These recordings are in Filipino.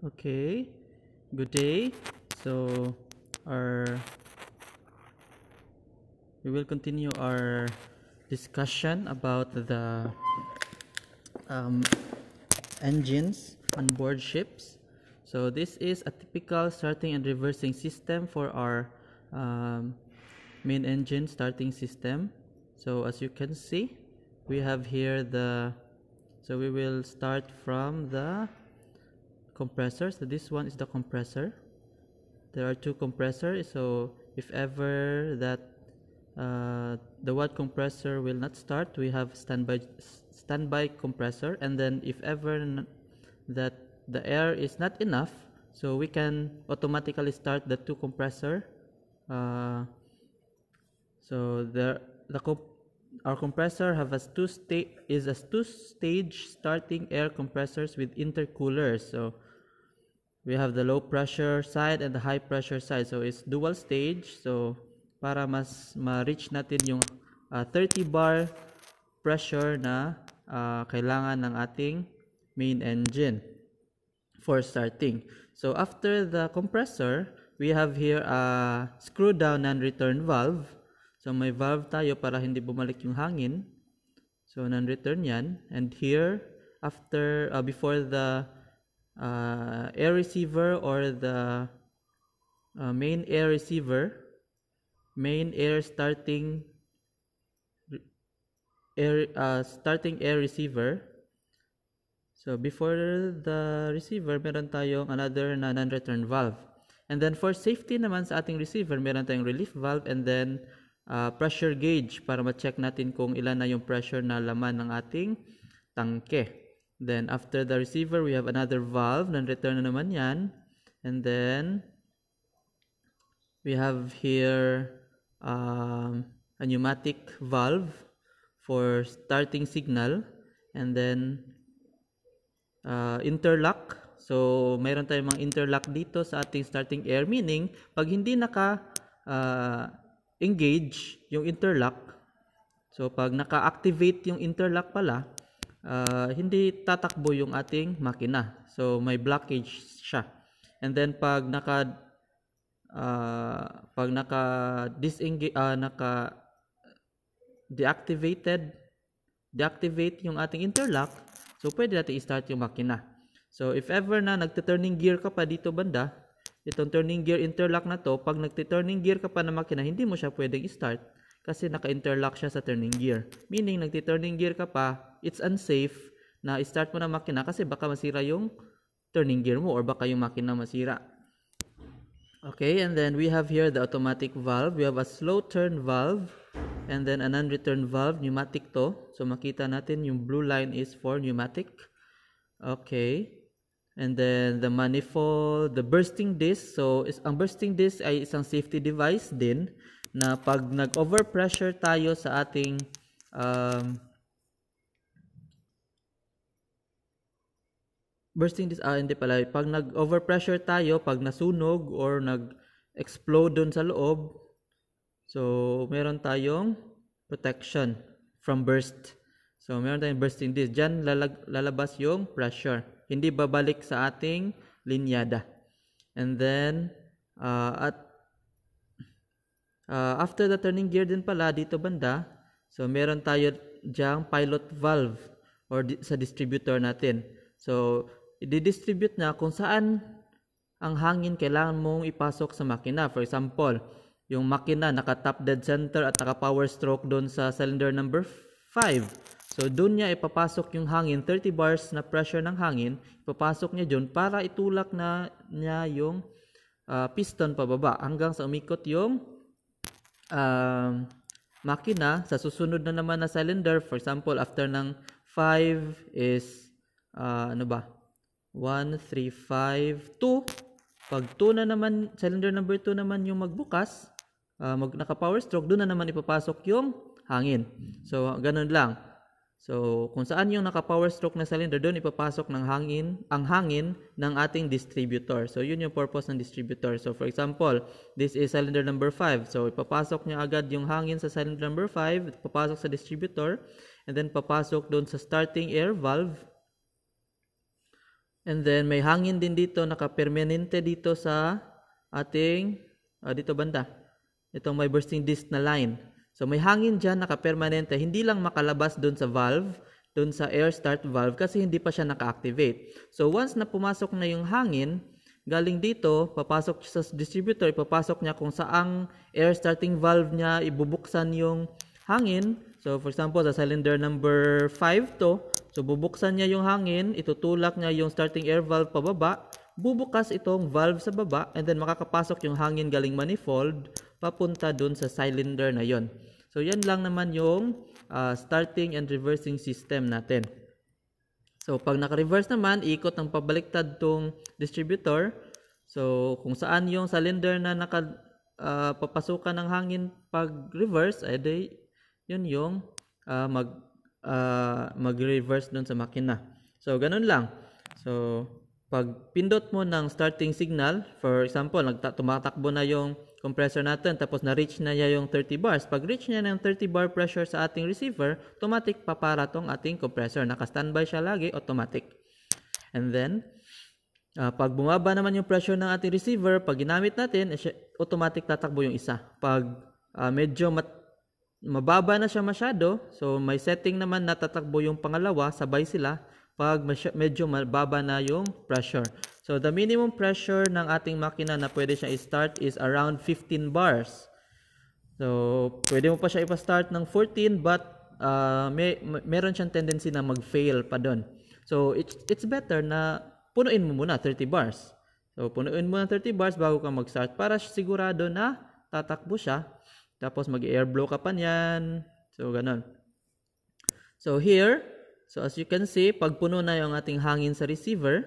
Okay. Good day. So, our we will continue our discussion about the um, engines on board ships. So, this is a typical starting and reversing system for our um, main engine starting system. So, as you can see, we have here the so we will start from the compressor so this one is the compressor. There are two compressors. So if ever that uh, the watt compressor will not start we have standby standby compressor. And then if ever that the air is not enough so we can automatically start the two compressor. Uh, so the the comp our compressor have a two state is a two stage starting air compressors with intercoolers. So we have the low pressure side and the high pressure side. So it's dual stage. So para mas ma-reach natin yung uh, 30 bar pressure na uh, kailangan ng ating main engine for starting. So after the compressor we have here a screw down and return valve. So may valve tayo para hindi bumalik yung hangin. So non-return yan. And here after uh, before the uh, air receiver or the uh, main air receiver, main air starting air uh, starting air receiver. So before the receiver, meron tayong another na non-return valve. And then for safety naman sa ating receiver, meron tayong relief valve and then uh, pressure gauge para ma-check natin kung ilan na yung pressure na laman ng ating tangke. Then after the receiver, we have another valve. Non-return na naman yan. And then we have here um, a pneumatic valve for starting signal. And then uh, interlock. So, mayroon tayong mga interlock dito sa ating starting air. Meaning, pag hindi naka uh, engage yung interlock, so pag naka-activate yung interlock pala, uh, hindi tatakbo yung ating makina. So may blockage siya. And then pag naka uh, pag naka disengage uh, naka deactivated deactivate yung ating interlock, so pwede natin i-start yung makina. So if ever na nagte-turning gear ka pa dito banda, itong turning gear interlock na to, pag nagte-turning gear ka pa na makina, hindi mo siya pwedeng i-start kasi naka-interlock siya sa turning gear. Meaning, nagti-turning gear ka pa, it's unsafe na i-start mo na makina kasi baka masira yung turning gear mo or baka yung makina masira. Okay, and then we have here the automatic valve. We have a slow turn valve and then a non-return valve, pneumatic to. So makita natin yung blue line is for pneumatic. Okay. And then the manifold, the bursting disc. So is ang bursting disc ay isang safety device din na pag nag-overpressure tayo sa ating um, bursting this ah hindi pala. Pag nag-overpressure tayo pag nasunog or nag-explode dun sa loob so meron tayong protection from burst. So meron tayong bursting disc. Diyan lalag, lalabas yung pressure. Hindi babalik sa ating linyada. And then uh, at Uh, after the turning gear din pala dito banda, so meron tayo diyang pilot valve or di, sa distributor natin. So, i-distribute na kung saan ang hangin kailangan mong ipasok sa makina. For example, yung makina naka-top dead center at naka-power stroke doon sa cylinder number 5. So, doon niya ipapasok yung hangin, 30 bars na pressure ng hangin, ipapasok niya doon para itulak na niya yung uh, piston pababa hanggang sa umikot yung um, makina sa susunod na naman na cylinder. For example after ng 5 is uh, ano ba? 1 3 5 2 pag 2 na naman cylinder number 2 naman yung magbukas uh, mag naka power stroke doon na naman ipapasok yung hangin. So ganun lang So, kung saan yung naka-power stroke na cylinder, doon ipapasok ng hangin, ang hangin ng ating distributor. So, yun yung purpose ng distributor. So, for example, this is cylinder number 5. So, ipapasok niya agad yung hangin sa cylinder number 5, ipapasok sa distributor, and then papasok doon sa starting air valve And then may hangin din dito, naka-permanente dito sa ating uh, dito banda. Itong may bursting disc na line. So may hangin dyan, naka-permanente. Hindi lang makalabas doon sa valve, doon sa air start valve kasi hindi pa siya naka-activate. So once na pumasok na yung hangin, galing dito, papasok sa distributor, ipapasok niya kung saang air starting valve niya, ibubuksan yung hangin. So for example, sa cylinder number 5 to, so bubuksan niya yung hangin, itutulak niya yung starting air valve pababa, bubukas itong valve sa baba, and then makakapasok yung hangin galing manifold papunta dun sa cylinder na yon. So yan lang naman yung uh, starting and reversing system natin. So pag naka-reverse naman, ikot ng pabaliktad tong distributor. So kung saan yung cylinder na naka uh, papasukan ng hangin pag reverse, edi yun yung uh, mag uh, mag-reverse doon sa makina. So ganun lang. So pag pindot mo ng starting signal, for example, nagta tumatakbo na yung compressor natin tapos na-reach na niya yung 30 bars. Pag reach niya ng 30 bar pressure sa ating receiver, automatic papara tong ating compressor. Naka-standby siya lagi, automatic. And then, uh, pag bumaba naman yung pressure ng ating receiver, pag ginamit natin, eh, automatic tatakbo yung isa. Pag uh, medyo mat mababa na siya masyado, so may setting naman na tatakbo yung pangalawa, sabay sila, pag medyo mababa na yung pressure. So the minimum pressure ng ating makina na pwede siya i-start is around 15 bars. So pwede mo pa siya ipa-start ng 14 but uh, may, meron siyang tendency na mag-fail pa doon. So it's, it's better na punuin mo muna 30 bars. So punuin mo na 30 bars bago ka mag-start para sigurado na tatakbo siya. Tapos mag-air blow ka pa niyan. So ganun. So here, So as you can see, pag puno na yung ating hangin sa receiver,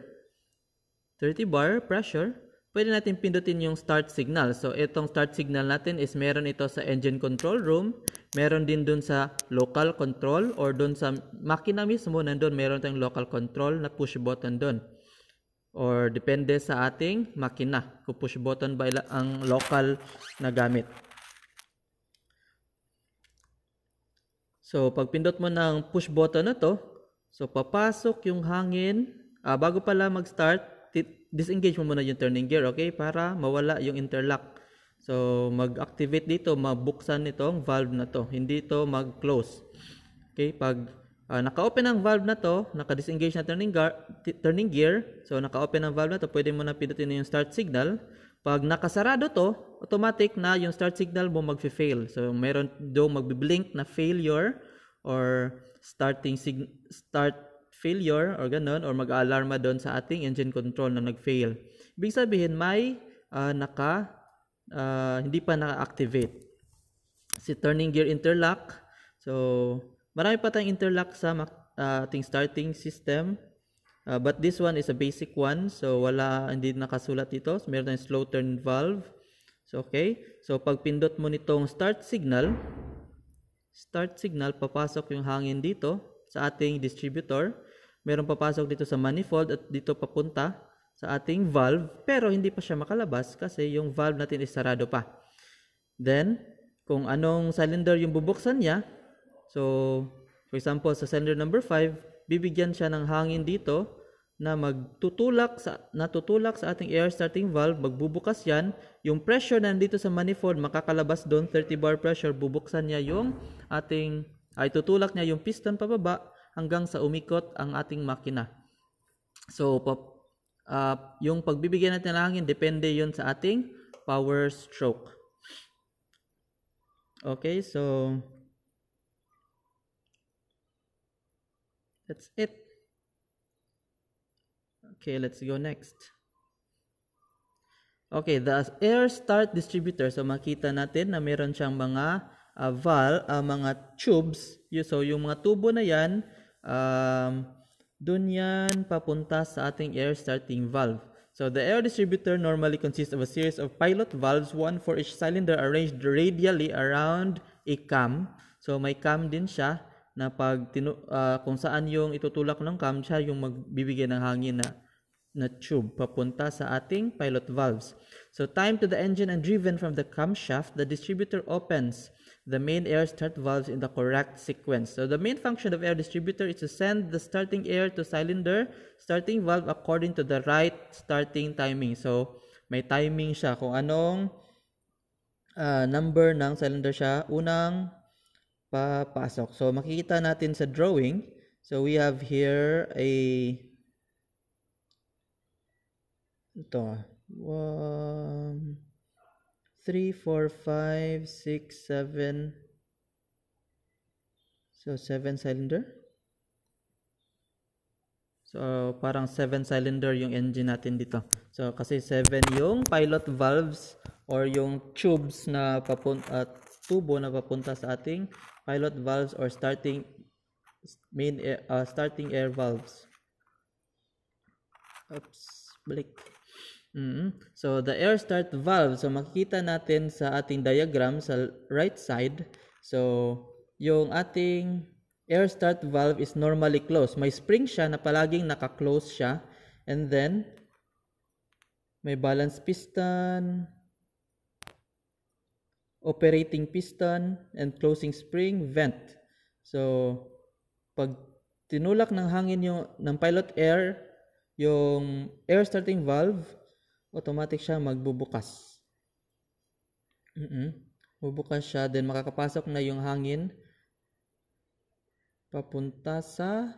30 bar pressure, pwede natin pindutin yung start signal. So itong start signal natin is meron ito sa engine control room, meron din dun sa local control or dun sa makina mismo, nandun meron tayong local control na push button dun. Or depende sa ating makina, kung push button ba ang local na gamit. So, pag pindot mo ng push button na to, So, papasok yung hangin. Uh, bago pala mag-start, disengage mo muna yung turning gear, okay? Para mawala yung interlock. So, mag-activate dito, mabuksan itong valve na to. Hindi ito mag-close. Okay? Pag uh, naka-open ang valve na to, naka-disengage na turning, gear, turning gear, so naka-open ang valve na to, pwede mo na pindutin yung start signal. Pag nakasarado to, automatic na yung start signal mo mag-fail. So, meron doon mag-blink na failure or starting sig- start failure or ganun or mag-alarma doon sa ating engine control na nag-fail. Ibig sabihin may uh, naka uh, hindi pa naka-activate. Si turning gear interlock. So marami pa tayong interlock sa uh, ating starting system. Uh, but this one is a basic one. So wala hindi nakasulat dito. So, meron tayong slow turn valve. So okay. So pag pindot mo nitong start signal, start signal, papasok yung hangin dito sa ating distributor. Meron papasok dito sa manifold at dito papunta sa ating valve pero hindi pa siya makalabas kasi yung valve natin is sarado pa. Then, kung anong cylinder yung bubuksan niya, so for example sa cylinder number 5, bibigyan siya ng hangin dito na magtutulak sa natutulak sa ating air starting valve, magbubukas 'yan. Yung pressure na nandito sa manifold makakalabas doon 30 bar pressure, bubuksan niya yung ating ay tutulak niya yung piston pababa hanggang sa umikot ang ating makina. So uh, yung pagbibigyan natin ng hangin depende 'yon sa ating power stroke. Okay, so that's it. Okay, let's go next. Okay, the air start distributor. So makita natin na meron siyang mga uh, valve, uh, mga tubes. So yung mga tubo na yan, um, dun yan papunta sa ating air starting valve. So the air distributor normally consists of a series of pilot valves, one for each cylinder arranged radially around a cam. So may cam din siya na pag tinu- uh, kung saan yung itutulak ng cam, siya yung magbibigay ng hangin na na tube papunta sa ating pilot valves. So time to the engine and driven from the camshaft, the distributor opens the main air start valves in the correct sequence. So the main function of air distributor is to send the starting air to cylinder starting valve according to the right starting timing. So may timing siya kung anong uh, number ng cylinder siya unang papasok. So makikita natin sa drawing. So we have here a ito, one, 3, 4, 5, 6, 7. So, 7 cylinder. So, parang 7 cylinder yung engine natin dito. So, kasi 7 yung pilot valves or yung tubes na papunta, at tubo na papunta sa ating pilot valves or starting main air, uh, starting air valves. Oops, balik. Mm-hmm. So, the air start valve, so makikita natin sa ating diagram sa right side. So, yung ating air start valve is normally closed. May spring siya na palaging naka-close siya. And then, may balance piston, operating piston, and closing spring, vent. So, pag tinulak ng hangin yung, ng pilot air, yung air starting valve, automatic siya magbubukas. Mm-mm. Bubukas siya, then makakapasok na yung hangin papunta sa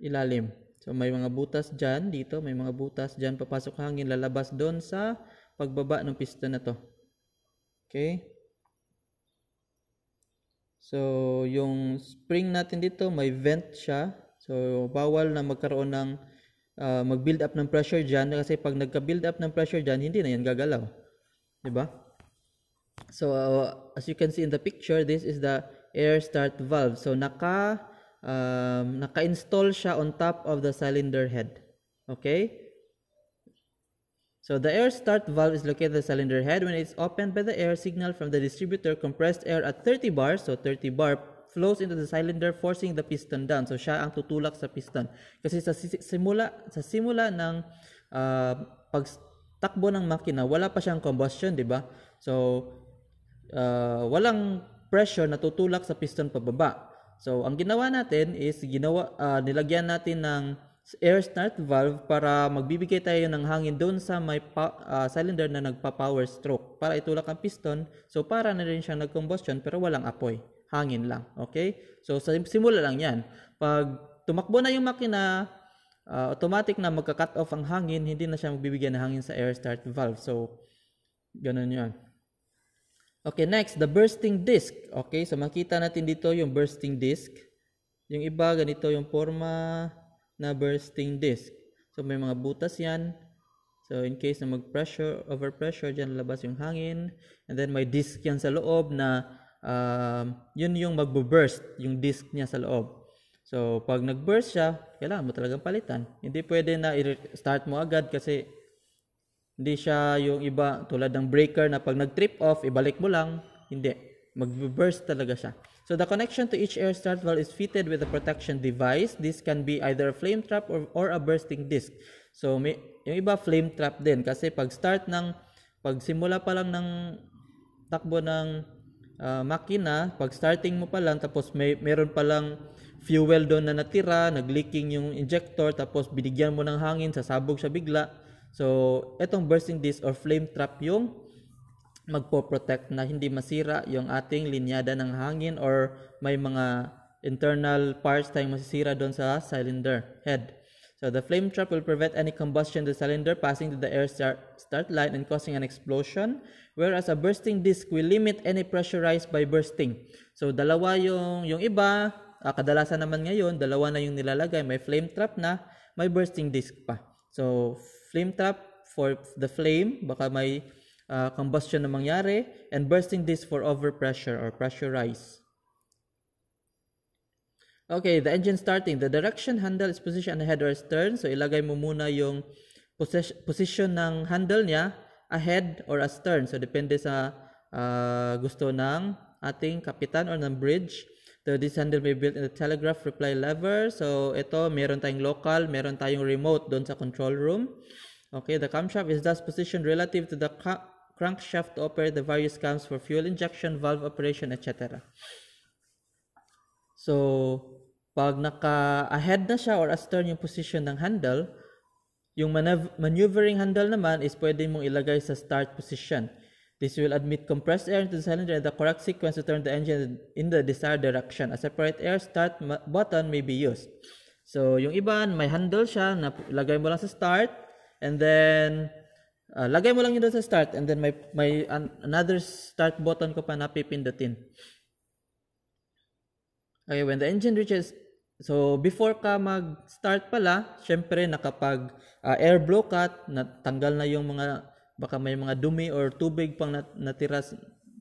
ilalim. So may mga butas dyan, dito may mga butas dyan, papasok hangin, lalabas doon sa pagbaba ng piston na to. Okay? So, yung spring natin dito, may vent siya. So, bawal na magkaroon ng uh, mag-build up ng pressure dyan kasi pag nagka-build up ng pressure dyan, hindi na yan gagalaw. Diba? So, uh, as you can see in the picture, this is the air start valve. So, naka, um, naka-install siya on top of the cylinder head. Okay? So the air start valve is located at the cylinder head. When it's opened by the air signal from the distributor, compressed air at 30 bars, so 30 bar flows into the cylinder forcing the piston down. So siya ang tutulak sa piston. Kasi sa simula sa simula ng uh, pagtakbo ng makina, wala pa siyang combustion, 'di ba? So uh, walang pressure na tutulak sa piston pababa. So ang ginawa natin is ginawa uh, nilagyan natin ng air start valve para magbibigay tayo ng hangin doon sa may pa, uh, cylinder na nagpa-power stroke para itulak ang piston. So para na rin siyang nag-combustion pero walang apoy hangin lang. Okay? So, simula lang yan. Pag tumakbo na yung makina, uh, automatic na magka-cut off ang hangin, hindi na siya magbibigyan ng hangin sa air start valve. So, ganun yan. Okay, next, the bursting disc. Okay, so makita natin dito yung bursting disc. Yung iba, ganito yung forma na bursting disc. So, may mga butas yan. So, in case na mag-pressure, overpressure, dyan labas yung hangin. And then, may disc yan sa loob na um, yun yung magbo-burst, yung disk niya sa loob. So, pag nag-burst siya, kailangan mo talagang palitan. Hindi pwede na i-start mo agad kasi hindi siya yung iba tulad ng breaker na pag nag-trip off, ibalik mo lang. Hindi. Mag-burst talaga siya. So, the connection to each air start valve is fitted with a protection device. This can be either a flame trap or, or a bursting disc. So, may, yung iba flame trap din kasi pag start ng, pag simula pa lang ng takbo ng uh, makina, pag starting mo pa lang, tapos may, meron pa lang fuel doon na natira, nag-leaking yung injector, tapos binigyan mo ng hangin, sasabog siya bigla. So, etong bursting disc or flame trap yung magpo-protect na hindi masira yung ating linyada ng hangin or may mga internal parts tayong masisira doon sa cylinder head. So the flame trap will prevent any combustion to the cylinder passing to the air start, start line and causing an explosion, whereas a bursting disc will limit any pressure rise by bursting. So dalawa yung yung iba, uh, kadalasan naman ngayon, dalawa na yung nilalagay, may flame trap na, may bursting disc pa. So flame trap for the flame, baka may uh, combustion na mangyari, and bursting disc for overpressure or pressure rise. Okay, the engine starting. The direction handle is positioned ahead or stern. So, ilagay mo muna yung position ng handle niya ahead or astern. So, depende sa uh, gusto ng ating kapitan or ng bridge. So, this handle may be built in the telegraph reply lever. So, ito, meron tayong local, meron tayong remote doon sa control room. Okay, the camshaft is thus positioned relative to the crankshaft to operate the various cams for fuel injection, valve operation, etc. So, pag naka-ahead na siya or astern yung position ng handle, yung maneuvering handle naman is pwede mong ilagay sa start position. This will admit compressed air into the cylinder and the correct sequence to turn the engine in the desired direction. A separate air start button may be used. So, yung iba, may handle siya, na lagay mo lang sa start, and then, uh, lagay mo lang yun sa start, and then may, may an- another start button ko pa na pipindutin. Okay, when the engine reaches, so before ka mag-start pala, syempre nakapag uh, air blow cut, natanggal na yung mga, baka may mga dumi or tubig pang nat- natira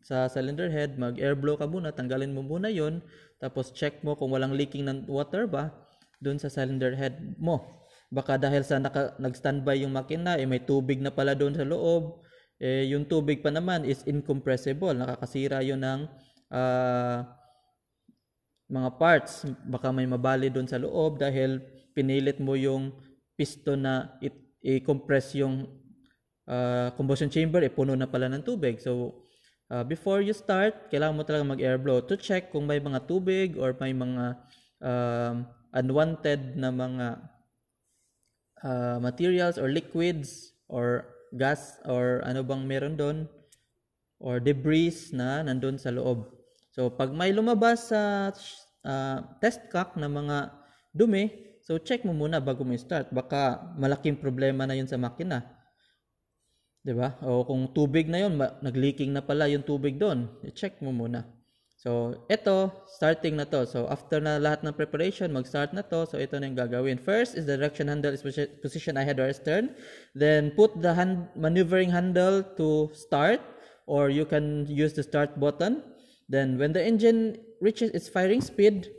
sa cylinder head, mag-air blow ka muna, tanggalin mo muna yon tapos check mo kung walang leaking ng water ba doon sa cylinder head mo. Baka dahil sa naka, nag-standby yung makina, eh, may tubig na pala doon sa loob, eh, yung tubig pa naman is incompressible, nakakasira yun ng ah, mga parts. Baka may mabali doon sa loob dahil pinilit mo yung piston na it- i-compress yung uh, combustion chamber, eh, puno na pala ng tubig. So, uh, before you start, kailangan mo talaga mag-air blow to check kung may mga tubig or may mga um, unwanted na mga uh, materials or liquids or gas or ano bang meron doon or debris na nandun sa loob. So, pag may lumabas sa uh, test cock na mga dumi, so check mo muna bago mo start. Baka malaking problema na yun sa makina. 'Di ba? O kung tubig na yun, nag-leaking na pala yung tubig doon, i-check mo muna. So, ito, starting na to. So, after na lahat ng preparation, mag-start na to. So, ito na yung gagawin. First is the direction handle is posi- position ahead or astern. Then, put the hand, maneuvering handle to start or you can use the start button. Then, when the engine reaches its firing speed,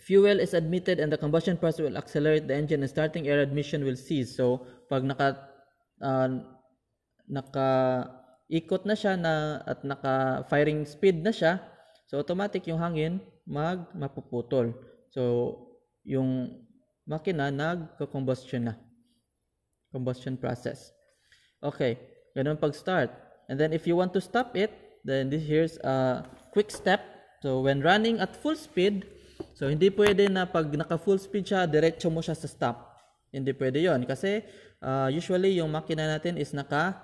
fuel is admitted and the combustion process will accelerate the engine and starting air admission will cease. So, pag naka uh, naka ikot na siya na at naka firing speed na siya, so automatic yung hangin mag mapuputol. So, yung makina nagko-combustion na. Combustion process. Okay, ganun pag-start. And then if you want to stop it, then this here's a quick step. So when running at full speed, so hindi pwede na pag naka full speed siya, diretso mo siya sa stop. Hindi pwede yon kasi uh, usually yung makina natin is naka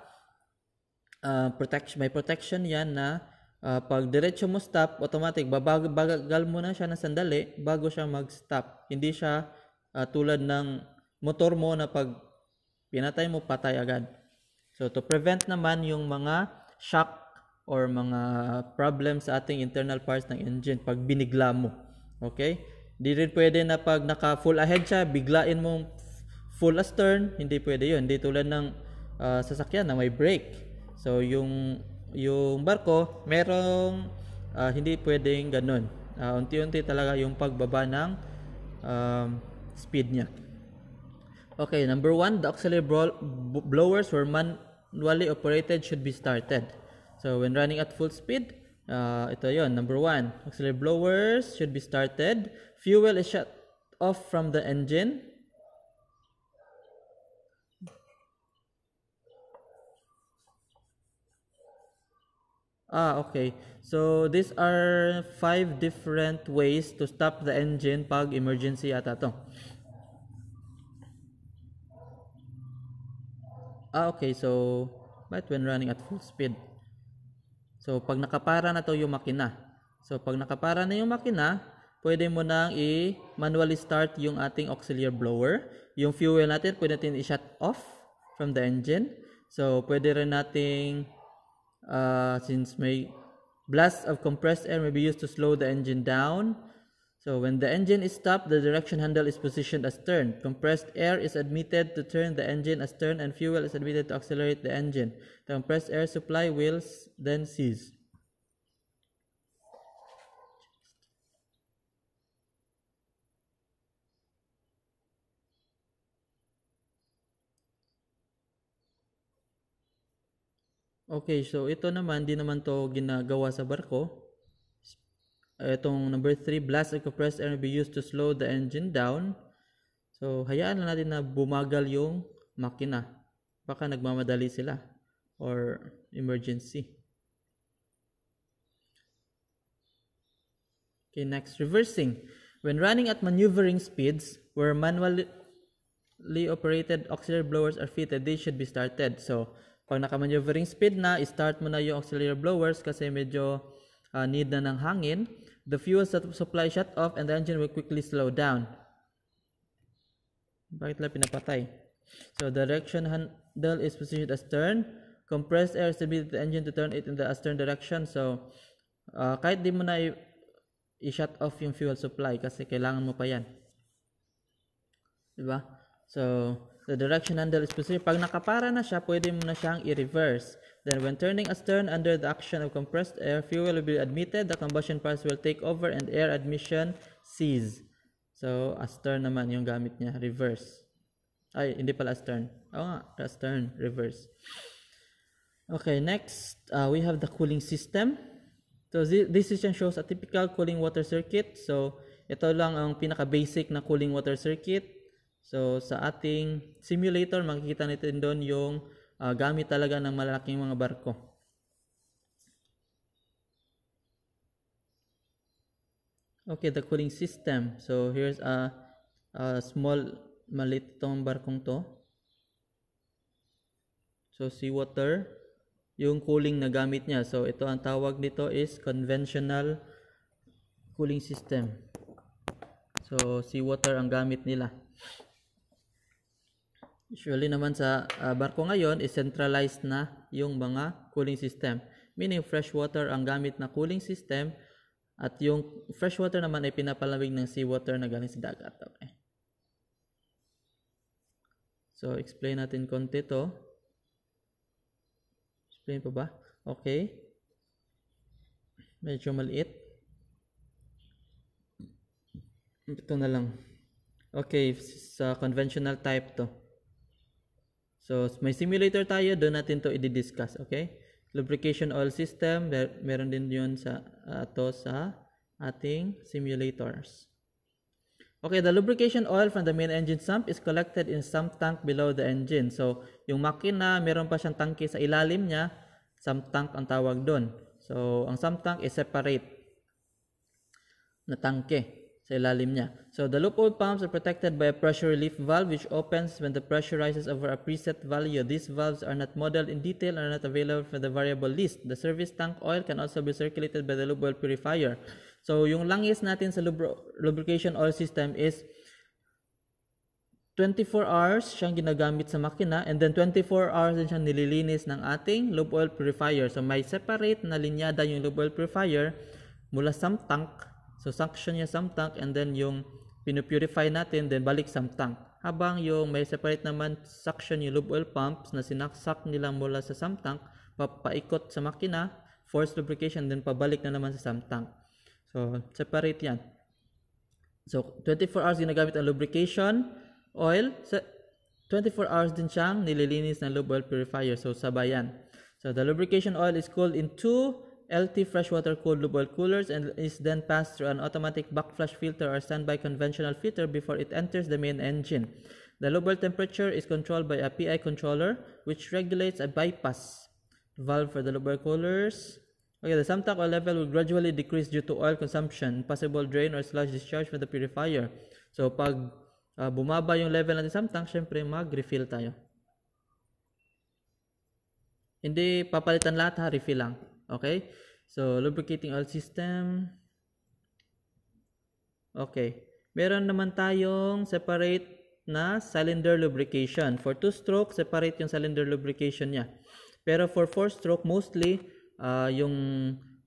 uh, protection, may protection yan na uh, pag diretso mo stop, automatic, babagal mo na siya ng sandali bago siya mag-stop. Hindi siya uh, tulad ng motor mo na pag pinatay mo, patay agad. So, to prevent naman yung mga shock or mga problems sa ating internal parts ng engine pag binigla mo. Okay? Di rin pwede na pag naka full ahead siya, biglain mo full astern, hindi pwede yun. Hindi tulad ng uh, sasakyan na may brake. So, yung yung barko, merong uh, hindi pwedeng ganun. Uh, unti-unti talaga yung pagbaba ng um, speed niya. Okay, number one, the auxiliary blowers were manually operated should be started. So, when running at full speed, uh, ito yon number one, auxiliary blowers should be started. Fuel is shut off from the engine. Ah, okay. So, these are five different ways to stop the engine pag emergency ata to. Ah, okay. So, but when running at full speed. So, pag nakapara na to yung makina. So, pag nakapara na yung makina, pwede mo nang i-manually start yung ating auxiliary blower. Yung fuel natin, pwede natin i-shut off from the engine. So, pwede rin nating, uh, since may blast of compressed air may be used to slow the engine down. So when the engine is stopped, the direction handle is positioned astern. Compressed air is admitted to turn the engine astern and fuel is admitted to accelerate the engine. The compressed air supply will then cease. Okay, so ito naman, di naman to ginagawa sa barko. Itong number 3, blast and compressed air will be used to slow the engine down. So, hayaan lang natin na bumagal yung makina. Baka nagmamadali sila. or emergency. Okay, next, reversing. When running at maneuvering speeds where manually operated auxiliary blowers are fitted, they should be started. So, pag naka-maneuvering speed na, start mo na yung auxiliary blowers kasi medyo uh, need na ng hangin. The fuel supply shut off and the engine will quickly slow down. Bakit lang pinapatay? So, direction handle is positioned astern. Compressed air stability the engine to turn it in the astern direction. So, uh, kahit di mo na i-shut off yung fuel supply kasi kailangan mo pa yan. Diba? So, the direction handle is positioned. Pag nakapara na siya, pwede mo na siyang i-reverse. Then, when turning astern under the action of compressed air, fuel will be admitted, the combustion parts will take over, and air admission cease. So, astern naman yung gamit niya, reverse. Ay, hindi pala astern. Oo nga, astern, reverse. Okay, next, uh, we have the cooling system. So, this system shows a typical cooling water circuit. So, ito lang ang pinaka-basic na cooling water circuit. So, sa ating simulator, makikita natin doon yung uh, gamit talaga ng malaking mga barko. Okay, the cooling system. So, here's a, a small, maliit itong barkong to. So, seawater yung cooling na gamit niya. So, ito ang tawag nito is conventional cooling system. So, seawater ang gamit nila. Usually naman sa uh, barko ngayon is centralized na yung mga cooling system. Meaning fresh water ang gamit na cooling system at yung fresh water naman ay pinapalamig ng seawater na galing sa dagat. Okay. So, explain natin konti to. Explain pa ba? Okay. Medyo maliit. Ito na lang. Okay, sa conventional type to. So, may simulator tayo, doon natin to i-discuss, okay? Lubrication oil system, mer meron din yun sa, uh, sa ating simulators. Okay, the lubrication oil from the main engine sump is collected in sump tank below the engine. So, yung makina, meron pa siyang tangke sa ilalim niya, sump tank ang tawag doon. So, ang sump tank is separate na tangke sa ilalim niya. So, the loophole pumps are protected by a pressure relief valve which opens when the pressure rises over a preset value. These valves are not modeled in detail and are not available for the variable list. The service tank oil can also be circulated by the lube oil purifier. So, yung langis natin sa lubrication oil system is 24 hours siyang ginagamit sa makina and then 24 hours din siyang nililinis ng ating lube oil purifier. So may separate na linyada yung lube oil purifier mula sa tank. So suction niya sa tank and then yung pinupurify natin then balik sa tank. Habang yung may separate naman suction yung lube oil pumps na sinaksak nila mula sa sump tank papaikot sa makina, force lubrication then pabalik na naman sa sump tank. So separate yan. So 24 hours ginagamit ang lubrication oil, sa 24 hours din siyang nililinis ng lube oil purifier. So, sabayan. So, the lubrication oil is cooled in two LT freshwater cooled oil coolers and is then passed through an automatic backflush filter or standby conventional filter before it enters the main engine. The lube oil temperature is controlled by a PI controller which regulates a bypass valve for the lube oil coolers. Okay, the sump tank oil level will gradually decrease due to oil consumption, possible drain or sludge discharge from the purifier. So, pag uh, bumaba yung level natin sa tank, syempre mag-refill tayo. Hindi papalitan lahat ha, refill lang. Okay? So, lubricating oil system. Okay. Meron naman tayong separate na cylinder lubrication. For two stroke, separate yung cylinder lubrication niya. Pero for four stroke, mostly uh, yung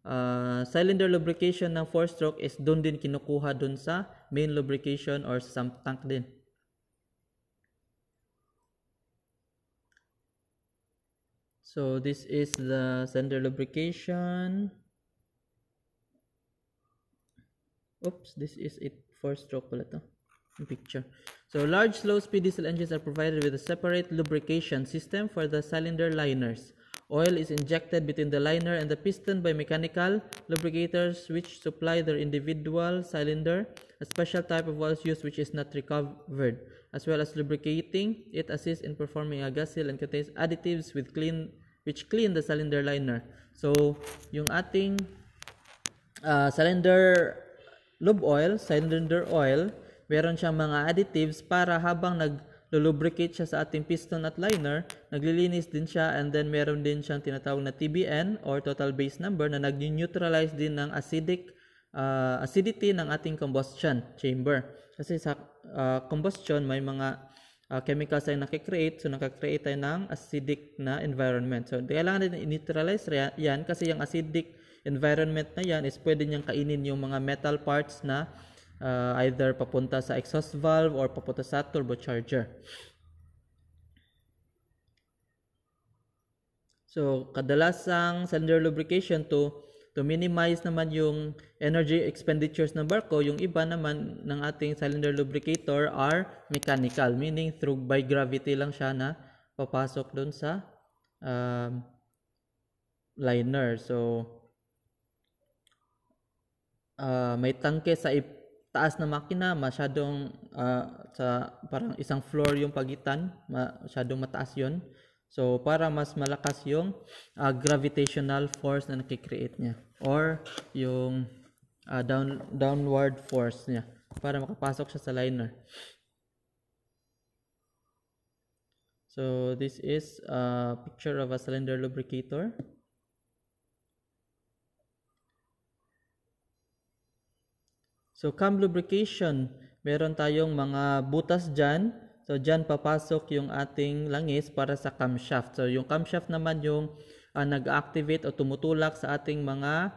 uh, cylinder lubrication ng 4-stroke is doon din kinukuha doon sa main lubrication or sump tank din. So this is the cylinder lubrication. Oops, this is it 4-stroke pala to. picture. So large slow speed diesel engines are provided with a separate lubrication system for the cylinder liners. Oil is injected between the liner and the piston by mechanical lubricators which supply their individual cylinder. A special type of oil is used which is not recovered. As well as lubricating, it assists in performing a gas seal and contains additives with clean which clean the cylinder liner. So, yung ating uh, cylinder lube oil, cylinder oil, meron siyang mga additives para habang nag lubricate siya sa ating piston at liner, naglilinis din siya and then meron din siyang tinatawag na TBN or total base number na nag-neutralize din ng acidic uh, acidity ng ating combustion chamber. Kasi sa uh, combustion may mga uh, chemicals ay nakikreate, so nakakreate tayo ng acidic na environment. So kailangan din i-neutralize yan kasi yung acidic environment na yan is pwede niyang kainin yung mga metal parts na uh, either papunta sa exhaust valve or papunta sa turbocharger. So, kadalasang cylinder lubrication to to minimize naman yung energy expenditures ng barko, yung iba naman ng ating cylinder lubricator are mechanical, meaning through by gravity lang siya na papasok doon sa um, liner. So, uh, may tangke sa taas na makina, masyadong uh, sa parang isang floor yung pagitan, masyadong mataas yon. So, para mas malakas yung uh, gravitational force na nakikreate niya or yung uh, down, downward force niya para makapasok siya sa liner. So, this is a picture of a cylinder lubricator. So, cam lubrication, meron tayong mga butas dyan. So, dyan papasok yung ating langis para sa camshaft. So, yung camshaft naman yung uh, nag-activate o tumutulak sa ating mga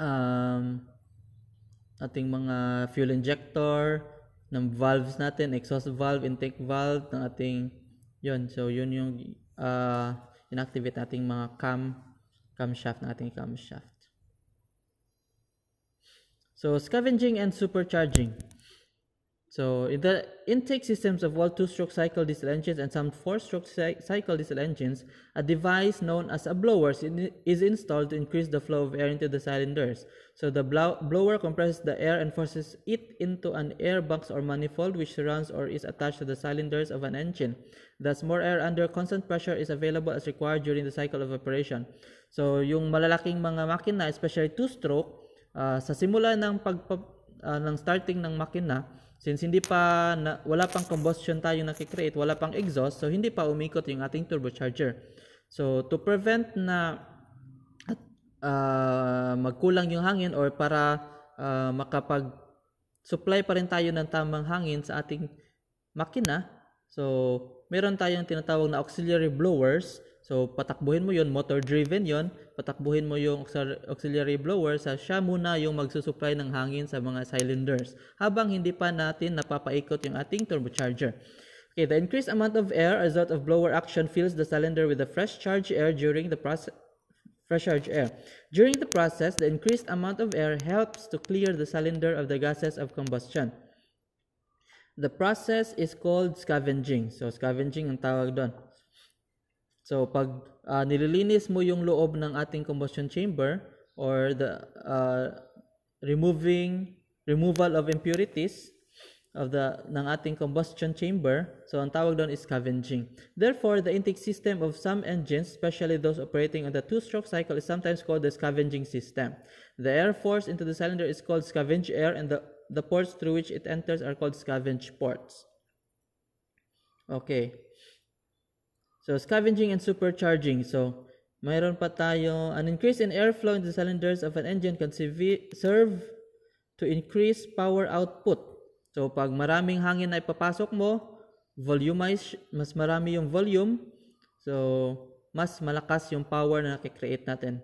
um, ating mga fuel injector, ng valves natin, exhaust valve, intake valve, ng ating, yun. So, yun yung uh, inactivate nating mga cam, camshaft, ng ating camshaft. So scavenging and supercharging. So the intake systems of all two-stroke cycle diesel engines and some four-stroke cycle diesel engines, a device known as a blower is installed to increase the flow of air into the cylinders. So the blower compresses the air and forces it into an air box or manifold which surrounds or is attached to the cylinders of an engine. Thus, more air under constant pressure is available as required during the cycle of operation. So yung malalaking mga makina, especially two-stroke, uh, sa simula ng pag uh, ng starting ng makina since hindi pa na, wala pang combustion tayo nakikreate, wala pang exhaust, so hindi pa umikot yung ating turbocharger. So to prevent na uh, magkulang yung hangin or para uh, makapag supply pa rin tayo ng tamang hangin sa ating makina, so meron tayong tinatawag na auxiliary blowers So, patakbuhin mo yon motor driven yon patakbuhin mo yung auxiliary blower sa siya muna yung magsusupply ng hangin sa mga cylinders habang hindi pa natin napapaikot yung ating turbocharger. Okay, the increased amount of air as result of blower action fills the cylinder with the fresh charged air during the process fresh charged air. During the process, the increased amount of air helps to clear the cylinder of the gases of combustion. The process is called scavenging. So, scavenging ang tawag doon. So pag uh, nililinis mo yung loob ng ating combustion chamber or the uh, removing removal of impurities of the ng ating combustion chamber so ang tawag doon is scavenging. Therefore the intake system of some engines especially those operating on the two stroke cycle is sometimes called the scavenging system. The air force into the cylinder is called scavenge air and the the ports through which it enters are called scavenge ports. Okay So, scavenging and supercharging. So, mayroon pa tayo, an increase in airflow in the cylinders of an engine can serve to increase power output. So, pag maraming hangin na ipapasok mo, volumize, mas marami yung volume. So, mas malakas yung power na nakikreate natin.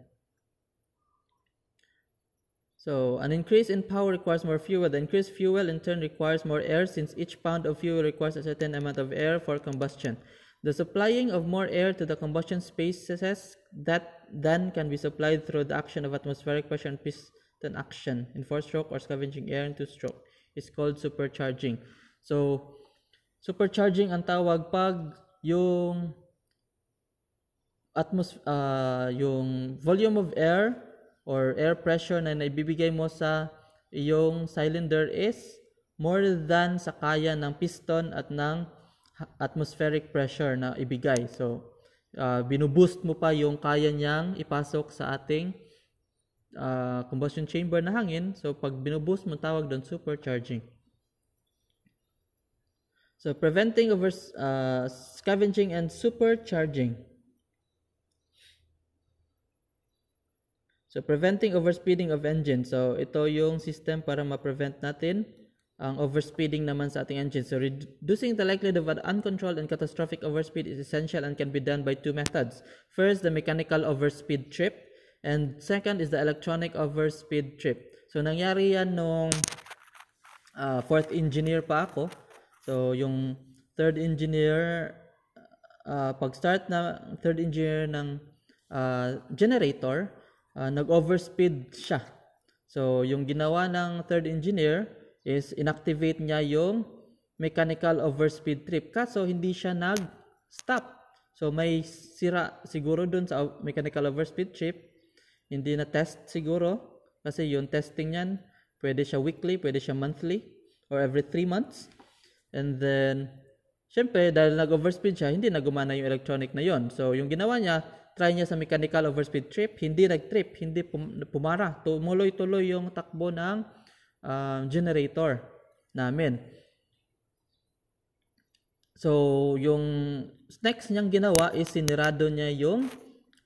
So, an increase in power requires more fuel. The increased fuel in turn requires more air since each pound of fuel requires a certain amount of air for combustion. The supplying of more air to the combustion spaces that then can be supplied through the action of atmospheric pressure and piston action in four-stroke or scavenging air in two-stroke is called supercharging. So, supercharging ang tawag pag yung atmos uh, yung volume of air or air pressure na naibibigay mo sa iyong cylinder is more than sa kaya ng piston at ng atmospheric pressure na ibigay. So, uh, binuboost mo pa yung kaya niyang ipasok sa ating uh, combustion chamber na hangin. So pag binuboost mo, tawag doon supercharging. So preventing over uh, scavenging and supercharging. So preventing overspeeding of engine. So ito yung system para ma-prevent natin ang overspeeding naman sa ating engine. So reducing the likelihood of an uncontrolled and catastrophic overspeed is essential and can be done by two methods. First, the mechanical overspeed trip and second is the electronic overspeed trip. So nangyari yan nung uh, fourth engineer pa ako. So yung third engineer uh, pag-start na third engineer ng uh, generator, uh, nag-overspeed siya. So yung ginawa ng third engineer is inactivate niya yung mechanical overspeed trip. Kaso hindi siya nag-stop. So may sira siguro dun sa mechanical overspeed trip. Hindi na test siguro. Kasi yung testing niyan, pwede siya weekly, pwede siya monthly, or every 3 months. And then, syempre, dahil nag-overspeed siya, hindi na gumana yung electronic na yon. So, yung ginawa niya, try niya sa mechanical overspeed trip, hindi nag-trip, hindi pumara. Tumuloy-tuloy yung takbo ng um, generator namin. So, yung next niyang ginawa is sinirado niya yung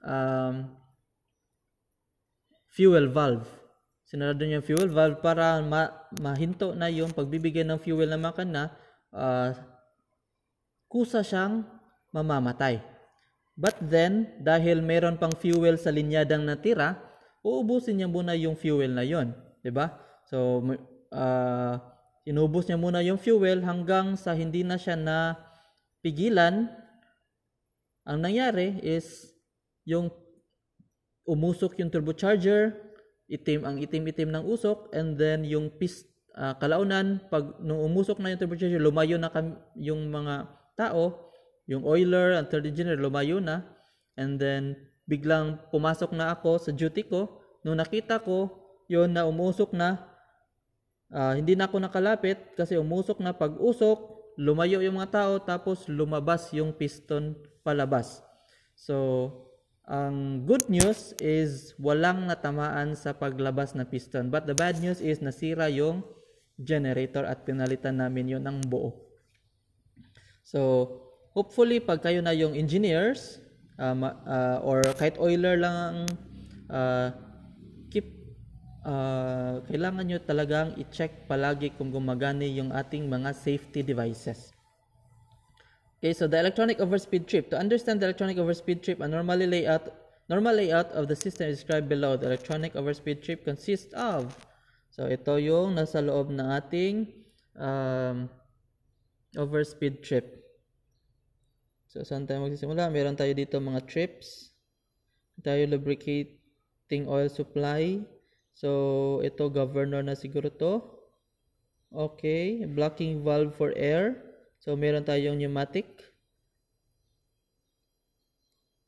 um, fuel valve. Sinarado niya yung fuel valve para ma- mahinto na yung pagbibigay ng fuel na makina, uh, kusa siyang mamamatay. But then, dahil meron pang fuel sa linyadang natira, uubusin niya muna yung fuel na yon, 'di ba? So, uh, inubos niya muna yung fuel hanggang sa hindi na siya na pigilan. Ang nangyari is yung umusok yung turbocharger, itim ang itim-itim ng usok and then yung pist uh, kalaunan pag nung umusok na yung turbocharger lumayo na kam, yung mga tao, yung oiler and third engineer lumayo na and then biglang pumasok na ako sa duty ko nung nakita ko yon na umusok na Uh, hindi na ako nakalapit kasi umusok na pag-usok, lumayo yung mga tao tapos lumabas yung piston palabas. So, ang good news is walang natamaan sa paglabas na piston. But the bad news is nasira yung generator at pinalitan namin yun ng buo. So, hopefully pag kayo na yung engineers uh, uh, or kahit oiler lang ang uh, uh, kailangan nyo talagang i-check palagi kung gumagani yung ating mga safety devices. Okay, so the electronic overspeed trip. To understand the electronic overspeed trip, a normally layout, normal layout of the system is described below. The electronic overspeed trip consists of, so ito yung nasa loob ng ating um, overspeed trip. So, saan tayo magsisimula? Meron tayo dito mga trips. Tayo lubricating oil supply. So, ito governor na siguro to. Okay, blocking valve for air. So, meron tayong pneumatic.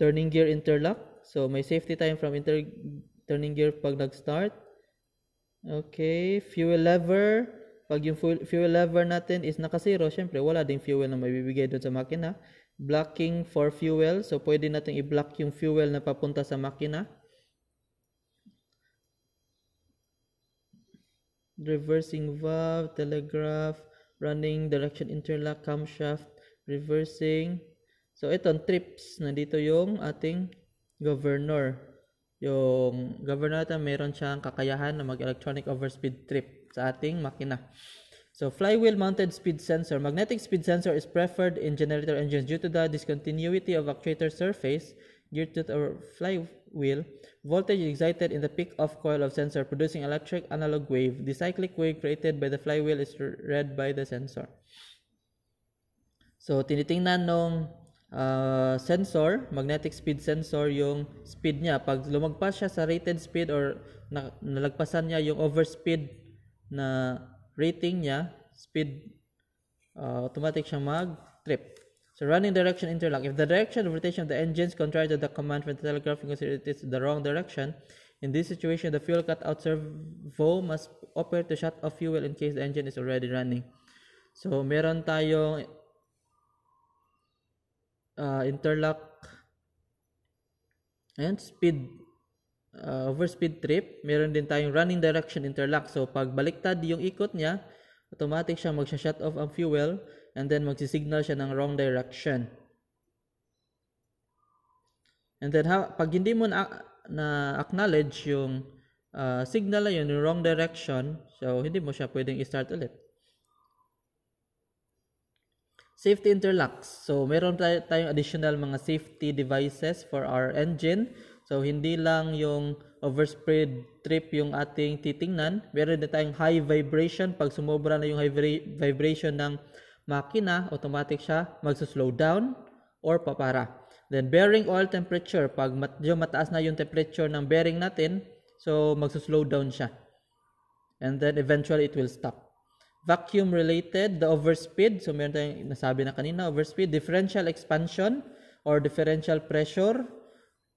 Turning gear interlock. So, may safety time from inter turning gear pag nag-start. Okay, fuel lever. Pag yung fuel lever natin is naka-zero, syempre wala ding fuel na mabibigay doon sa makina. Blocking for fuel. So, pwede natin i-block yung fuel na papunta sa makina. Reversing valve, telegraph, running direction interlock, camshaft, reversing. So, itong trips, nandito yung ating governor. Yung governor natin, meron siyang kakayahan na mag-electronic overspeed trip sa ating makina. So, flywheel mounted speed sensor. Magnetic speed sensor is preferred in generator engines due to the discontinuity of actuator surface geared to the flywheel Voltage excited in the peak-off coil of sensor, producing electric analog wave. The cyclic wave created by the flywheel is read by the sensor. So, tinitingnan nung uh, sensor, magnetic speed sensor, yung speed niya. Pag lumagpas siya sa rated speed or na, nalagpasan niya yung overspeed na rating niya, speed, uh, automatic siyang mag-trip. So running direction interlock. If the direction of rotation of the engine is contrary to the command from the telegraph, consider it is the wrong direction. In this situation, the fuel cutout servo must operate to shut off fuel in case the engine is already running. So meron tayong uh, interlock Ayan, speed, uh, overspeed trip. Meron din tayong running direction interlock. So, pag baliktad yung ikot niya, automatic siya magsha-shut off ang fuel and then magsisignal siya ng wrong direction. And then, ha, pag hindi mo na, na acknowledge yung uh, signal na yun, yung wrong direction, so hindi mo siya pwedeng i-start ulit. Safety interlocks. So, meron tayo, tayong additional mga safety devices for our engine. So, hindi lang yung overspread trip yung ating titingnan. Meron din tayong high vibration. Pag sumobra na yung high vibration ng makina, automatic siya magsuslow down or papara. Then, bearing oil temperature. Pag medyo mataas na yung temperature ng bearing natin, so magsuslow down siya. And then, eventually, it will stop vacuum related, the overspeed, so meron tayong nasabi na kanina, overspeed, differential expansion or differential pressure,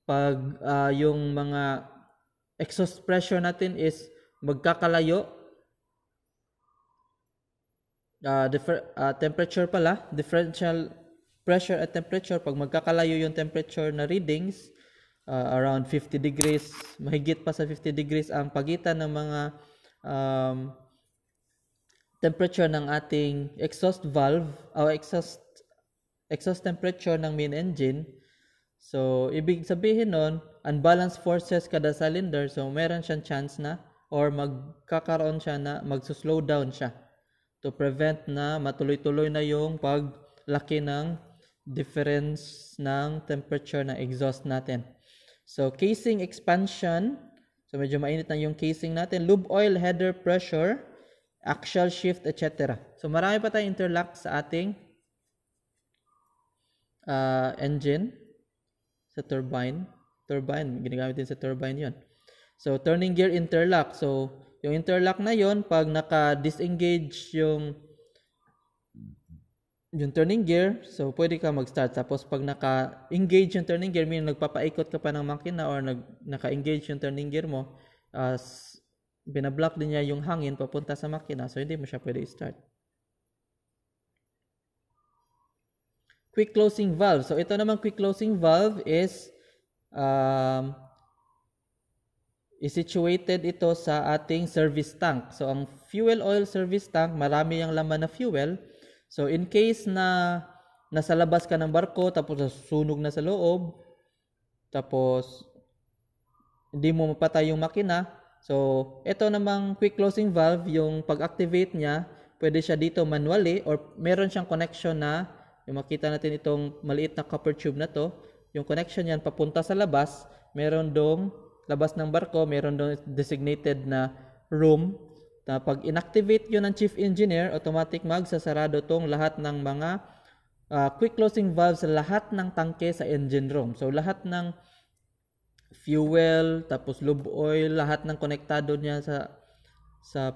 pag uh, yung mga exhaust pressure natin is magkakalayo, uh, differ, uh, temperature pala, differential pressure at temperature, pag magkakalayo yung temperature na readings, uh, around 50 degrees, mahigit pa sa 50 degrees ang pagitan ng mga um, temperature ng ating exhaust valve o exhaust exhaust temperature ng main engine. So, ibig sabihin nun, unbalanced forces kada cylinder. So, meron siyang chance na or magkakaroon siya na magsuslow down siya to prevent na matuloy-tuloy na yung paglaki ng difference ng temperature ng exhaust natin. So, casing expansion. So, medyo mainit na yung casing natin. Lube oil header pressure axial shift, etc. So marami pa tayong interlock sa ating uh, engine sa turbine. Turbine, ginagamit din sa turbine yon. So turning gear interlock. So yung interlock na yon pag naka-disengage yung yung turning gear, so pwede ka mag-start. Tapos pag naka-engage yung turning gear, meaning nagpapaikot ka pa ng makina or nag, naka-engage yung turning gear mo, uh, binablock din niya yung hangin papunta sa makina so hindi mo siya pwede i-start. Quick closing valve. So ito naman quick closing valve is um, is situated ito sa ating service tank. So ang fuel oil service tank, marami yung laman na fuel. So in case na nasa labas ka ng barko tapos sunog na sa loob, tapos hindi mo mapatay yung makina, So, ito namang quick closing valve, yung pag-activate niya, pwede siya dito manually or meron siyang connection na, yung makita natin itong maliit na copper tube na to, yung connection niyan papunta sa labas, meron dong labas ng barko, meron dong designated na room na pag inactivate yun ng chief engineer, automatic magsasarado tong lahat ng mga uh, quick closing valves lahat ng tangke sa engine room. So lahat ng fuel, tapos lube oil, lahat ng konektado niya sa sa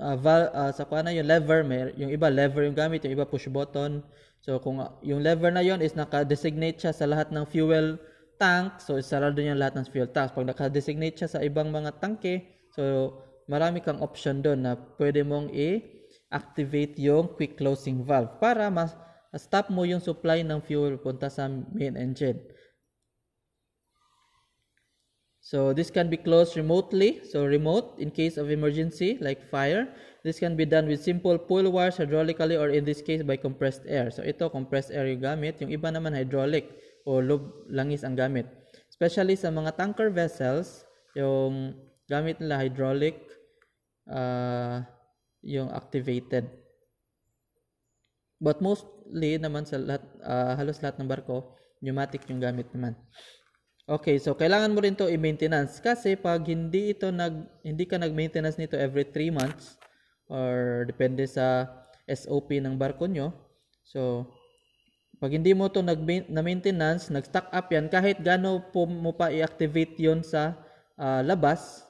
uh, val, uh, sa kuha na yung lever, may, yung iba lever yung gamit, yung iba push button. So kung uh, yung lever na yon is naka-designate siya sa lahat ng fuel tank, so isarado niya lahat ng fuel tanks. Pag naka-designate siya sa ibang mga tangke, so marami kang option doon na pwede mong i-activate yung quick closing valve para mas stop mo yung supply ng fuel punta sa main engine. So this can be closed remotely, so remote in case of emergency like fire. This can be done with simple pull wires hydraulically or in this case by compressed air. So ito compressed air yung gamit, yung iba naman hydraulic o lube langis ang gamit. Especially sa mga tanker vessels, yung gamit nila hydraulic uh, yung activated. But mostly naman sa lahat, uh, halos lahat ng barko, pneumatic yung gamit naman. Okay, so kailangan mo rin to i-maintenance kasi pag hindi ito nag hindi ka nag-maintenance nito every 3 months or depende sa SOP ng barko nyo. So pag hindi mo to nag na maintenance, nag-stock up yan kahit gaano po mo pa i-activate 'yon sa uh, labas,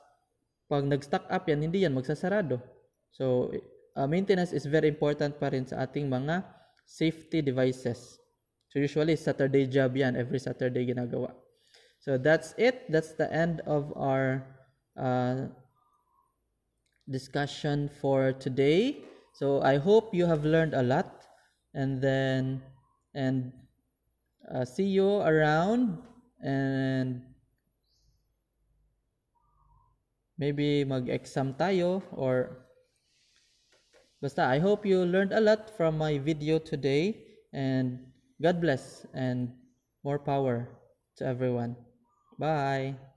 pag nag-stock up yan, hindi yan magsasarado. So uh, maintenance is very important pa rin sa ating mga safety devices. So usually Saturday job yan, every Saturday ginagawa. So that's it. That's the end of our uh, discussion for today. So I hope you have learned a lot, and then and uh, see you around and maybe mag-exam tayo or basta I hope you learned a lot from my video today and God bless and more power to everyone. Bye.